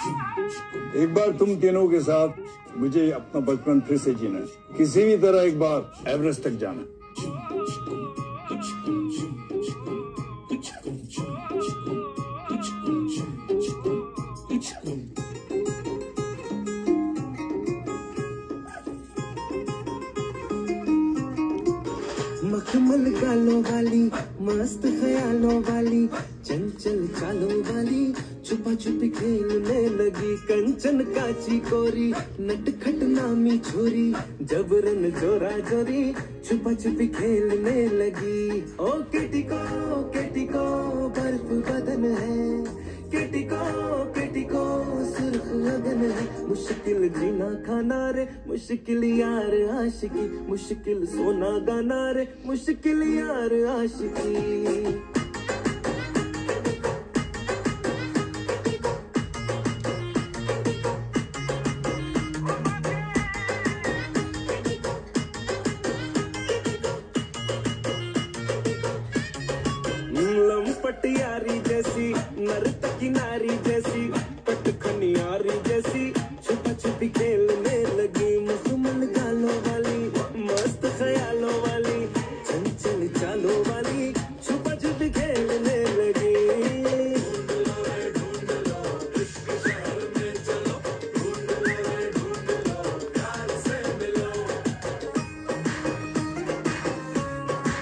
एक बार तुम तीनों के साथ मुझे अपना बचपन फिर से जीना है। किसी भी तरह एक बार एवरेस्ट तक जाना मखमल गालों वाली, मस्त ख्यालों वाली, चंचल चालों वाली छुपा छुपी खेलने लगी, कंचन, काची, कोरी नटखट नामी छोरी, जबरन जोरा जोरी, छुपा छुपी खेलने लगी। ओ केटी को केटी को बर्फ़ बदन है। केटिको केटिको केटी सुर्ख लगन है। मुश्किल जीना खाना रे, मुश्किल यार आशिकी, मुश्किल सोना गाना रे, मुश्किल यार आशिकी। नर्तकी नारी जैसी पटखनियारी जैसी।